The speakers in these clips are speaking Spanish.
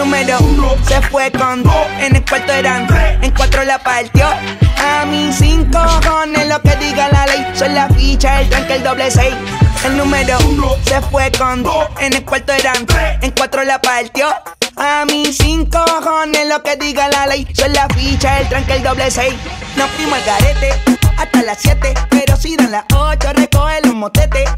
número uno se fue con dos, en el cuarto eran tres, en cuatro la partió. A mí cinco cojones lo que diga la ley, son la ficha, el tranque, el doble seis. El número uno se fue con dos, en el cuarto eran tres, en cuatro la partió. A mí cinco cojones lo que diga la ley, son la ficha, el tranque, el doble seis. Nos fuimos al garete hasta las siete, pero si dan las ocho recoge los motetes.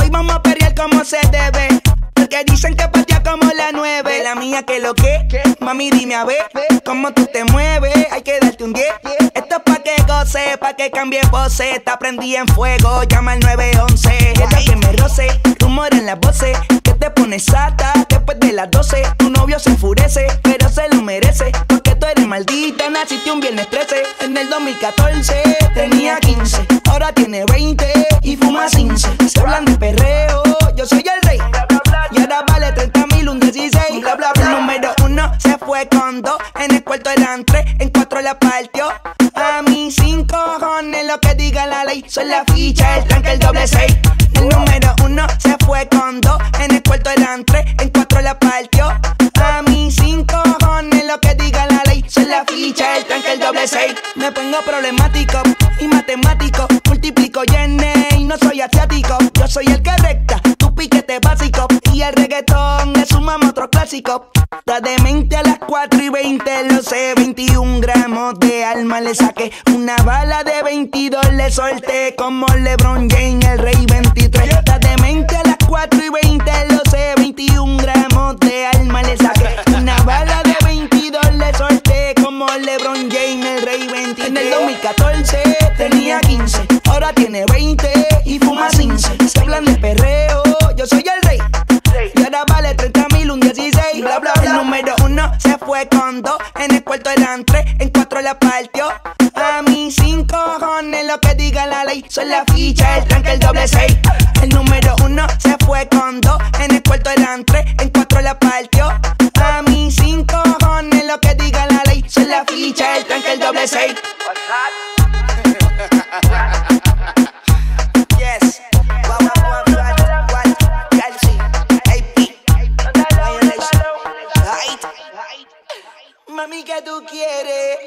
Hoy vamos a perrear como se debe. Porque dicen que como la nueve. La mía que lo que, mami dime a ver cómo tú te mueves. Hay que darte un 10. Esto es pa' que goce, pa' que cambie voces. Está prendí en fuego, llama al 911. Es que me roce, rumor en las voces. Que te pones sata después de las 12. Tu novio se enfurece, pero se lo merece. Porque tú eres maldita, naciste un viernes 13. En el 2014 tenía 15, ahora tiene 20 y fuma 15. Se hablan de perreo, En el cuarto eran tres, en cuatro la partió. A mí cinco cojones lo que diga la ley. Son la ficha, el tranque, el doble seis. El número uno se fue con dos. En el cuarto eran tres, en cuatro la partió. A mí cinco cojones lo que diga la ley. Son la ficha, el tranque, el doble seis. Me pongo problemático y matemático. Multiplico y y no soy asiático. Yo soy el que recta, tu piquete básico. Y el reggaetón le sumamos otro clásico. Está demente a las 4 y 20, lo sé. 21 gramos de alma le saqué. Una bala de 22 le solté. Como LeBron James, el rey 23. Está demente a las 4 y 20, lo sé. 21 gramos de alma le saqué. Una bala de 22 le solté. Como LeBron James, el rey 23. En el 2014 tenía 15, ahora tiene 20 El número uno se fue con dos, en el cuarto eran tres, en cuatro la partió. A mí cinco cojones lo que diga la ley, son la ficha, el tranque, el doble seis. El número uno se fue con dos, en el cuarto eran tres, en cuatro la partió. A mí cinco cojones lo que diga la ley, son la ficha, el tranque, el doble seis. ¿Qué tú quieres?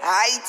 Aight.